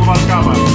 Rubalcaba.